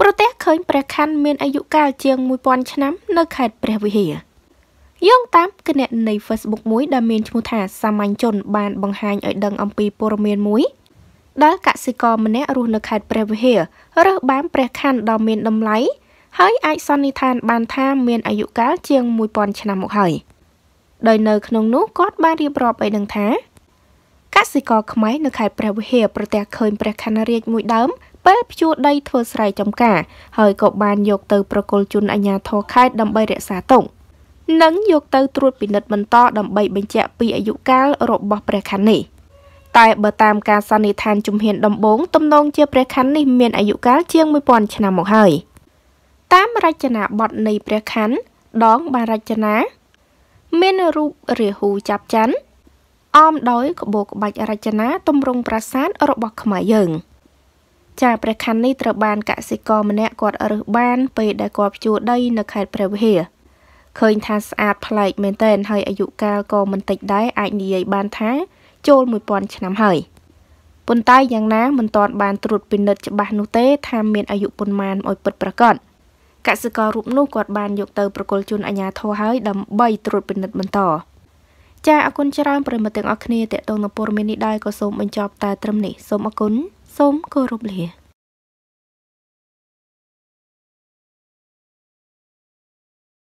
ប្រទេសឃើញព្រះខ័នមានអាយុកាលជាង1000ឆ្នាំនៅខេត្តព្រះវិហារយោងតាមគណនី Facebook មួយដែលមានឈ្មោះថាសាមញ្ញជន បានបង្ហាញឲ្យដឹងអំពីព័ត៌មានមួយដែលកសិករម្នាក់រស់នៅខេត្តព្រះវិហាររើសបានព្រះខ័នដ៏មានតម្លៃហើយអាចសន្និដ្ឋានបានថាមានអាយុកាលជាង1000ឆ្នាំមកហើយដោយនៅក្នុងនោះគាត់បានរៀបរាប់ឲ្យដឹងថាកសិករខ្មែរនៅខេត្តព្រះវិហារប្រទះឃើញព្រះខ័នរាជមួយដើម ពេលភ្ជួរដីធ្វើស្រែចម្ការ ហើយក៏បានយកទៅប្រគល់ជូនអាជ្ញាធរខេត្តដើម្បីរក្សាទុកនិងយកទៅត្រួតពិនិត្យបន្តដើម្បីបញ្ជាក់ពីអាយុកាលរបស់ព្រះខ័ននេះតែបើតាមការសន្និដ្ឋានជំហានដំបូងទំនងជាព្រះខ័ននេះមានអាយុកាលជាង1000ឆ្នាំមកហើយតាមរចនាបថនៃព្រះខ័នដងបានរចនា មានរូបរាហូចាប់ច័ន្ទអមដោយក្បូរក្បាច់រចនាទម្រង់ប្រាសាទរបស់ខ្មែរយើង។ ចាព្រះខ័ននេះត្រូវបានកសិករម្នាក់គាត់រើសបាន ពេលដែលគាត់ភ្ជួរដី នៅខេត្តព្រះវិហារឃើញថាស្អាតប្លែកមែនទែនហើយអាយុកាលក៏មិនតិចដែរអាចនិយាយបានថា ចូល1000ឆ្នាំហើយប៉ុន្តែយ៉ាងណាមិនទាន់បានត្រួតពិនិត្យច្បាស់នោះទេថាមានអាយុប៉ុន្មានឲ្យពិតប្រាកដកសិកររូបនោះគាត់បានយកទៅប្រគល់ជូនអាជ្ញាធរហើយដើម្បីត្រួតពិនិត្យបន្តចាអរគុណច្រើនប្រិមត្តទាំងអស់គ្នាតេតងនៅព័ត៌មាននេះដែរក៏សូមបញ្ចប់តែត្រឹមនេះសូមអរគុណ សូមគោរពលា